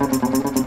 Gracias.